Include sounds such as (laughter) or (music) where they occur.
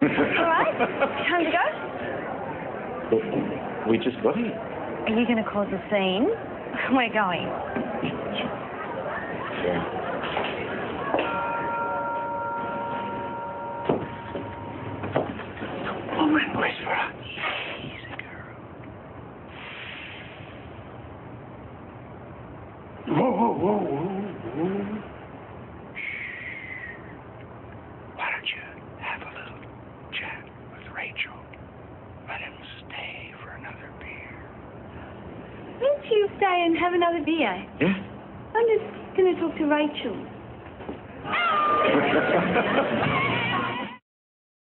All right, time to go. We just got here. Are you going to cause a scene? (laughs) We're going. Woman whisperer. Easy, girl. Whoa, whoa, whoa, whoa, whoa. Why don't you have a little chat with Rachel? Let him stay for another beer. Why don't you stay and have another beer? Yeah? I'm just going to talk to Rachel. (laughs)